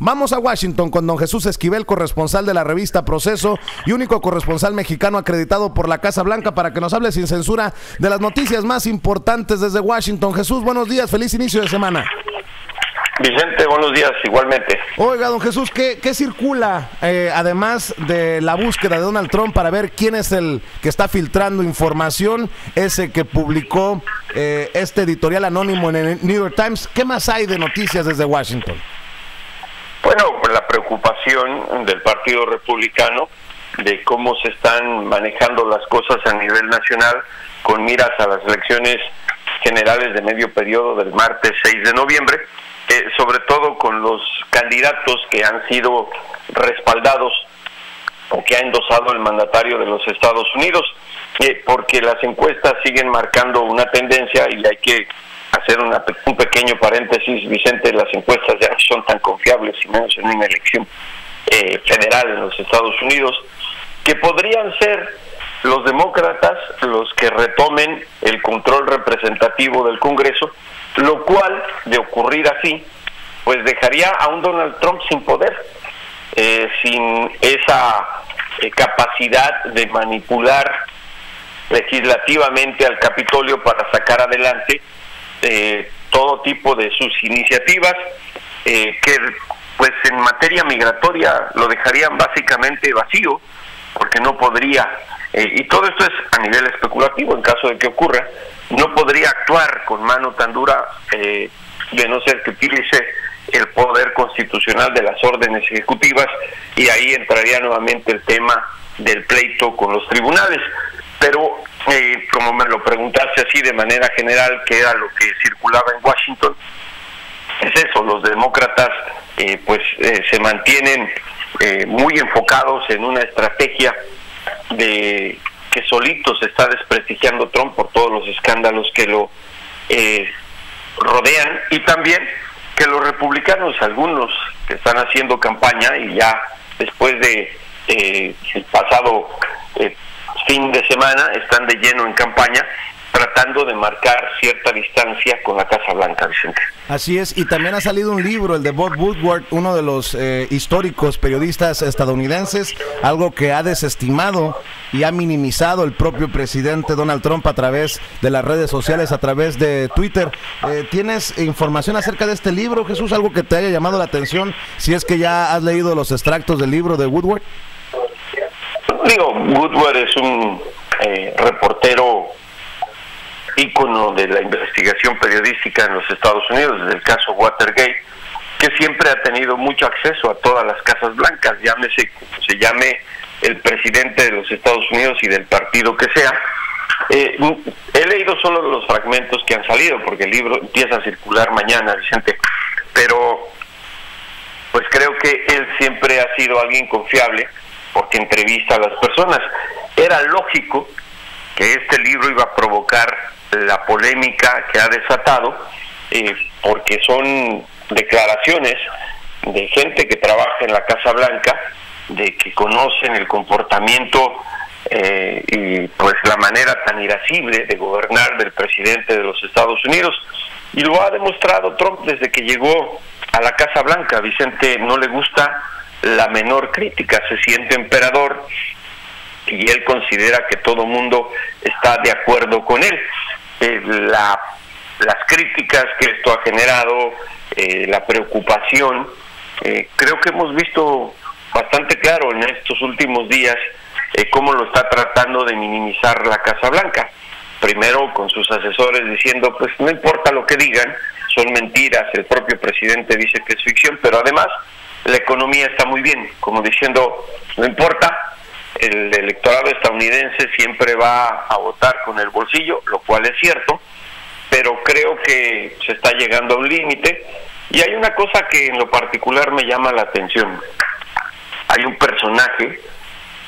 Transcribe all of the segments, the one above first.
Vamos a Washington con don Jesús Esquivel, corresponsal de la revista Proceso y único corresponsal mexicano acreditado por la Casa Blanca para que nos hable sin censura de las noticias más importantes desde Washington. Jesús, buenos días, feliz inicio de semana. Vicente, buenos días, igualmente. Oiga, don Jesús, ¿qué, circula eh, además de la búsqueda de Donald Trump para ver quién es el que está filtrando información, ese que publicó eh, este editorial anónimo en el New York Times? ¿Qué más hay de noticias desde Washington? Bueno, la preocupación del Partido Republicano de cómo se están manejando las cosas a nivel nacional con miras a las elecciones generales de medio periodo del martes 6 de noviembre eh, sobre todo con los candidatos que han sido respaldados o que ha endosado el mandatario de los Estados Unidos, eh, porque las encuestas siguen marcando una tendencia y hay que hacer un pequeño paréntesis, Vicente, las encuestas ya no son tan confiables, y menos en una elección eh, federal en los Estados Unidos, que podrían ser los demócratas los que retomen el control representativo del Congreso lo cual, de ocurrir así, pues dejaría a un Donald Trump sin poder, eh, sin esa eh, capacidad de manipular legislativamente al Capitolio para sacar adelante eh, todo tipo de sus iniciativas, que pues en materia migratoria lo dejarían básicamente vacío, porque no podría, y todo esto es a nivel especulativo en caso de que ocurra, no podría actuar con mano tan dura eh, de no ser que utilice el poder constitucional de las órdenes ejecutivas y ahí entraría nuevamente el tema del pleito con los tribunales. Pero eh, como me lo preguntaste así de manera general, que era lo que circulaba en Washington, es eso, los demócratas eh, pues se mantienen muy enfocados en una estrategia de que solito se está desprestigiando Trump por todos los escándalos que lo eh, rodean y también que los republicanos, algunos que están haciendo campaña y ya después de eh, el pasado eh, fin de semana están de lleno en campaña tratando de marcar cierta distancia con la Casa Blanca, Vicente. Así es, y también ha salido un libro, el de Bob Woodward, uno de los eh, históricos periodistas estadounidenses, algo que ha desestimado y ha minimizado el propio presidente Donald Trump a través de las redes sociales, a través de Twitter. Eh, ¿Tienes información acerca de este libro, Jesús? ¿Algo que te haya llamado la atención si es que ya has leído los extractos del libro de Woodward? Digo, Woodward es un eh, reportero ícono de la investigación periodística en los Estados Unidos, desde el caso Watergate, que siempre ha tenido mucho acceso a todas las casas blancas, llámese se llame el presidente de los Estados Unidos y del partido que sea. Eh, he leído solo los fragmentos que han salido, porque el libro empieza a circular mañana, Vicente, pero pues creo que él siempre ha sido alguien confiable, porque entrevista a las personas. Era lógico que este libro iba a provocar la polémica que ha desatado, eh, porque son declaraciones de gente que trabaja en la Casa Blanca, de que conocen el comportamiento eh, y pues la manera tan irascible de gobernar del presidente de los Estados Unidos. Y lo ha demostrado Trump desde que llegó a la Casa Blanca. Vicente no le gusta la menor crítica, se siente emperador y él considera que todo mundo está de acuerdo con él. Eh, la, las críticas que esto ha generado, eh, la preocupación, eh, creo que hemos visto bastante claro en estos últimos días cómo lo está tratando de minimizar la Casa Blanca. Primero con sus asesores diciendo, pues no importa lo que digan, son mentiras, el propio presidente dice que es ficción, pero además la economía está muy bien, como diciendo, no importa, el electorado estadounidense siempre va a votar con el bolsillo, lo cual es cierto, pero creo que se está llegando a un límite. Y hay una cosa que en lo particular me llama la atención. Hay un personaje,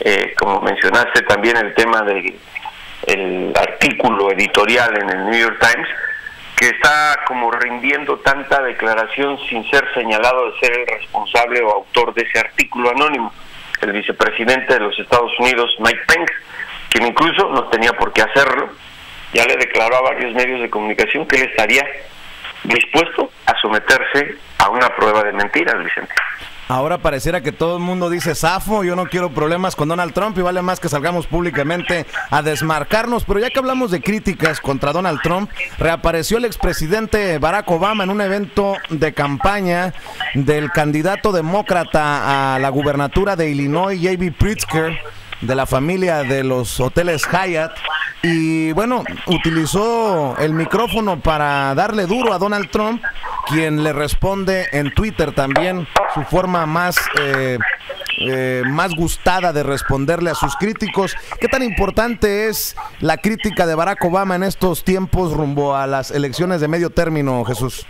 eh, como mencionaste también el tema del el artículo editorial en el New York Times, que está como rindiendo tanta declaración sin ser señalado de ser el responsable o autor de ese artículo anónimo el vicepresidente de los Estados Unidos, Mike Pence, quien incluso no tenía por qué hacerlo, ya le declaró a varios medios de comunicación que él estaría dispuesto a someterse a una prueba de mentiras, Vicente. Ahora pareciera que todo el mundo dice zafo, yo no quiero problemas con Donald Trump y vale más que salgamos públicamente a desmarcarnos. Pero ya que hablamos de críticas contra Donald Trump, reapareció el expresidente Barack Obama en un evento de campaña del candidato demócrata a la gubernatura de Illinois, J.B. Pritzker de la familia de los hoteles Hyatt y bueno, utilizó el micrófono para darle duro a Donald Trump, quien le responde en Twitter también su forma más eh, eh, más gustada de responderle a sus críticos. ¿Qué tan importante es la crítica de Barack Obama en estos tiempos rumbo a las elecciones de medio término, Jesús?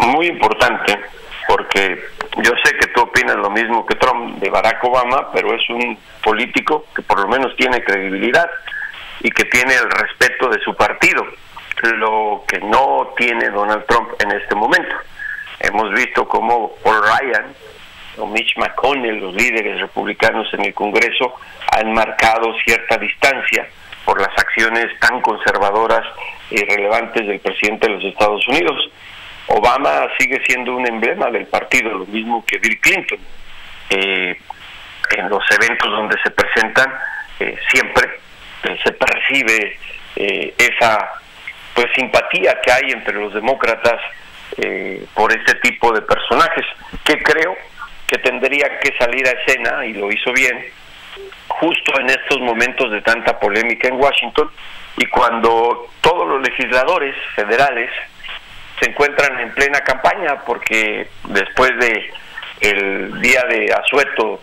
Muy importante, porque yo sé que tú opinas lo mismo que Trump de Barack Obama, pero es un político que por lo menos tiene credibilidad y que tiene el respeto de su partido, lo que no tiene Donald Trump en este momento. Hemos visto cómo Paul Ryan o Mitch McConnell, los líderes republicanos en el Congreso, han marcado cierta distancia por las acciones tan conservadoras y relevantes del presidente de los Estados Unidos. Obama sigue siendo un emblema del partido, lo mismo que Bill Clinton. Eh, en los eventos donde se presentan, eh, siempre eh, se percibe esa pues simpatía que hay entre los demócratas por este tipo de personajes, que creo que tendría que salir a escena, y lo hizo bien, justo en estos momentos de tanta polémica en Washington, y cuando todos los legisladores federales se encuentran en plena campaña porque después de el día de asueto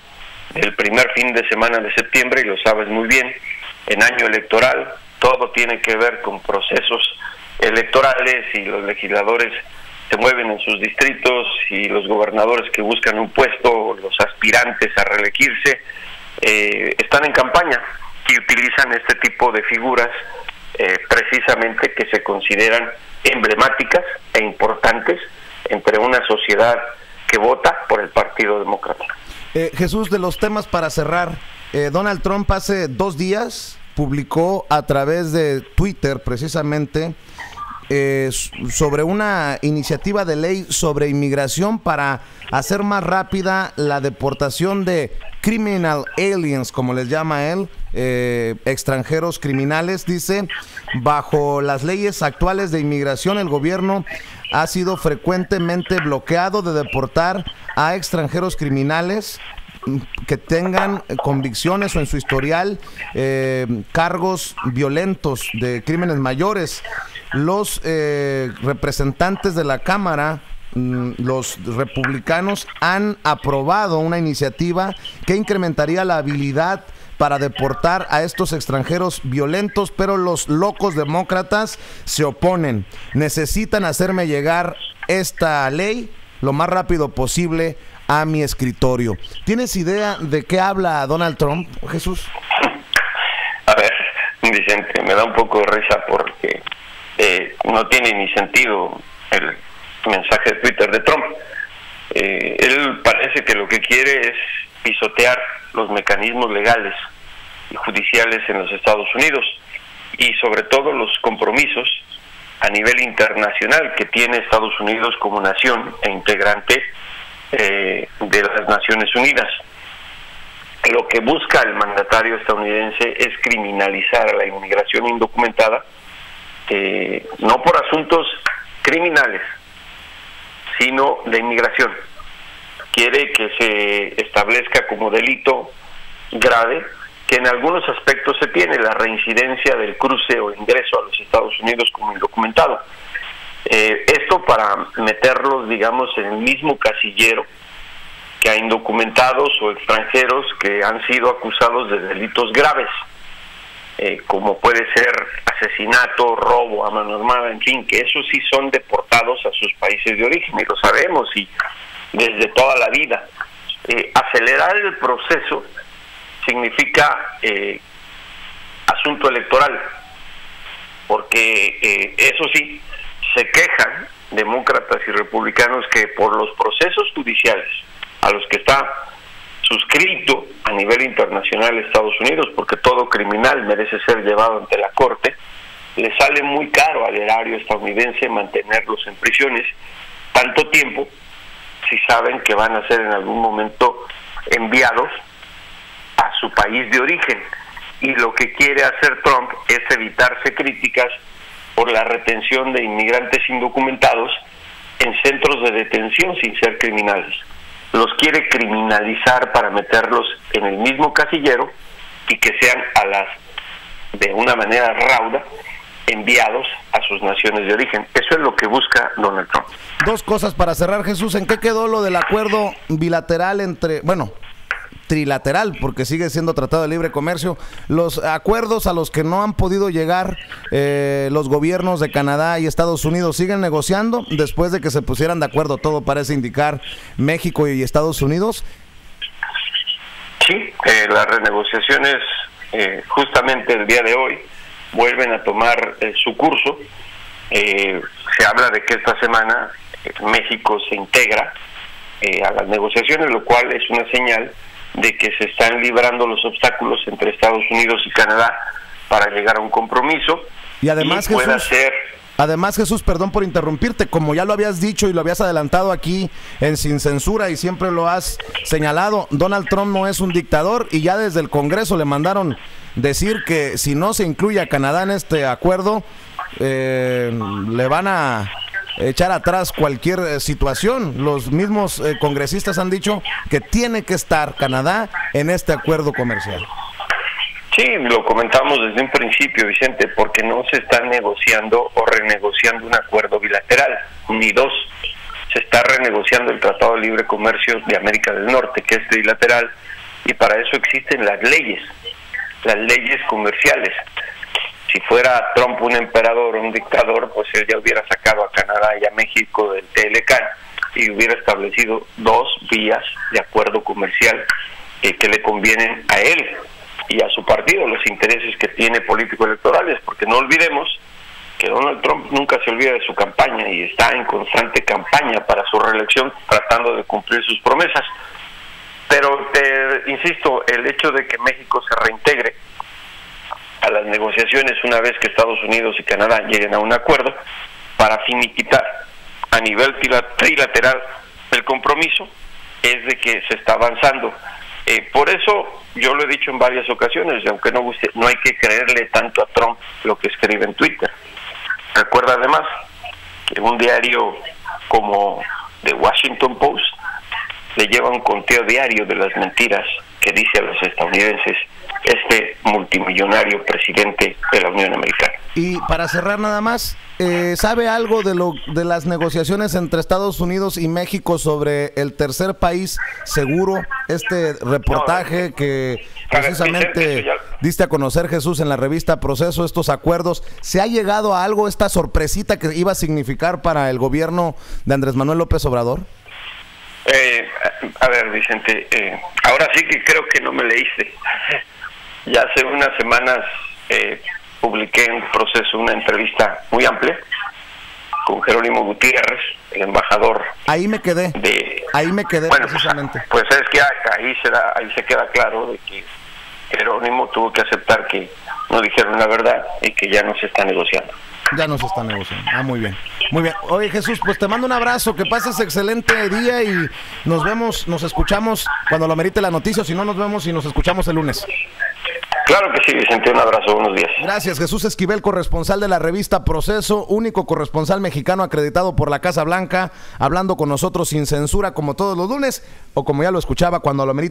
del primer fin de semana de septiembre y lo sabes muy bien en año electoral todo tiene que ver con procesos electorales y los legisladores se mueven en sus distritos y los gobernadores que buscan un puesto, los aspirantes a reelegirse, eh, están en campaña y utilizan este tipo de figuras eh, precisamente que se consideran emblemáticas e importantes entre una sociedad que vota por el Partido Demócrata. Eh, Jesús, de los temas para cerrar, eh, Donald Trump hace dos días publicó a través de Twitter precisamente eh, sobre una iniciativa de ley sobre inmigración para hacer más rápida la deportación de criminal aliens, como les llama él, eh, extranjeros criminales. Dice, bajo las leyes actuales de inmigración, el gobierno ha sido frecuentemente bloqueado de deportar a extranjeros criminales que tengan convicciones o en su historial eh, cargos violentos de crímenes mayores los eh, representantes de la Cámara mm, los republicanos han aprobado una iniciativa que incrementaría la habilidad para deportar a estos extranjeros violentos, pero los locos demócratas se oponen. Necesitan hacerme llegar esta ley lo más rápido posible a mi escritorio. ¿Tienes idea de qué habla Donald Trump, Jesús? A ver, Vicente, me da un poco de risa porque eh, no tiene ni sentido el mensaje de Twitter de Trump. Eh, él parece que lo que quiere es pisotear los mecanismos legales y judiciales en los Estados Unidos y sobre todo los compromisos a nivel internacional que tiene Estados Unidos como nación e integrante eh, de las Naciones Unidas. Lo que busca el mandatario estadounidense es criminalizar a la inmigración indocumentada eh, no por asuntos criminales, sino de inmigración. Quiere que se establezca como delito grave que en algunos aspectos se tiene la reincidencia del cruce o ingreso a los Estados Unidos como indocumentado. Eh, esto para meterlos, digamos, en el mismo casillero que a indocumentados o extranjeros que han sido acusados de delitos graves. Eh, como puede ser asesinato, robo a mano armada, en fin, que esos sí son deportados a sus países de origen, y lo sabemos, y desde toda la vida. Eh, acelerar el proceso significa eh, asunto electoral, porque eso sí, se quejan demócratas y republicanos que por los procesos judiciales a los que está suscrito a nivel internacional Estados Unidos, porque todo criminal merece ser llevado ante la corte, le sale muy caro al erario estadounidense mantenerlos en prisiones tanto tiempo si saben que van a ser en algún momento enviados a su país de origen. Y lo que quiere hacer Trump es evitarse críticas por la retención de inmigrantes indocumentados en centros de detención sin ser criminales. Los quiere criminalizar para meterlos en el mismo casillero y que sean a las de una manera rauda enviados a sus naciones de origen. Eso es lo que busca Donald Trump. Dos cosas para cerrar, Jesús. ¿En qué quedó lo del acuerdo bilateral entre, bueno, trilateral, porque sigue siendo tratado de libre comercio, los acuerdos a los que no han podido llegar eh, los gobiernos de Canadá y Estados Unidos siguen negociando después de que se pusieran de acuerdo, todo parece indicar México y Estados Unidos. Sí, eh, las renegociaciones eh, justamente el día de hoy vuelven a tomar su curso. se habla de que esta semana México se integra a las negociaciones, lo cual es una señal de que se están librando los obstáculos entre Estados Unidos y Canadá para llegar a un compromiso. Y además, Jesús, Además, Jesús, perdón por interrumpirte, como ya lo habías dicho y lo habías adelantado aquí en Sin Censura y siempre lo has señalado, Donald Trump no es un dictador y ya desde el Congreso le mandaron decir que si no se incluye a Canadá en este acuerdo, eh, le van a echar atrás cualquier eh, situación. Los mismos eh, congresistas han dicho que tiene que estar Canadá en este acuerdo comercial. Sí, lo comentamos desde un principio, Vicente, porque no se está negociando o renegociando un acuerdo bilateral, ni dos. Se está renegociando el Tratado de Libre Comercio de América del Norte, que es bilateral, y para eso existen las leyes, las leyes comerciales si fuera Trump un emperador o un dictador, pues él ya hubiera sacado a Canadá y a México del TLCAN y hubiera establecido dos vías de acuerdo comercial eh, que le convienen a él y a su partido, los intereses que tiene político-electorales, porque no olvidemos que Donald Trump nunca se olvida de su campaña y está en constante campaña para su reelección tratando de cumplir sus promesas. Pero te insisto, el hecho de que México se reintegre negociaciones una vez que Estados Unidos y Canadá lleguen a un acuerdo para finiquitar a nivel trilateral el compromiso es de que se está avanzando. Eh, por eso yo lo he dicho en varias ocasiones, aunque no guste, no hay que creerle tanto a Trump lo que escribe en Twitter. Recuerda además que un diario como The Washington Post le lleva un conteo diario de las mentiras que dice a los estadounidenses este multimillonario presidente de la Unión Americana. Y para cerrar nada más, eh, ¿sabe algo de lo de las negociaciones entre Estados Unidos y México sobre el tercer país seguro? Este reportaje que precisamente diste a conocer Jesús en la revista Proceso, estos acuerdos, ¿se ha llegado a algo esta sorpresita que iba a significar para el gobierno de Andrés Manuel López Obrador? Eh, a ver, Vicente, eh, ahora sí que creo que no me leíste. Ya hace unas semanas eh, publiqué en proceso una entrevista muy amplia con Jerónimo Gutiérrez, el embajador. Ahí me quedé. ahí me quedé bueno, pues, precisamente. Pues, es que ahí se, ahí se queda claro de que Jerónimo tuvo que aceptar que no dijeron la verdad y que ya no se está negociando. Ya no se está negociando. Ah, muy bien. Muy bien. Oye, Jesús, pues te mando un abrazo, que pases excelente día y nos vemos, nos escuchamos cuando lo merite la noticia, si no nos vemos y nos escuchamos el lunes. Claro que sí, Vicente, un abrazo, buenos días. Gracias, Jesús Esquivel, corresponsal de la revista Proceso, único corresponsal mexicano acreditado por la Casa Blanca, hablando con nosotros sin censura como todos los lunes, o como ya lo escuchaba cuando lo merita.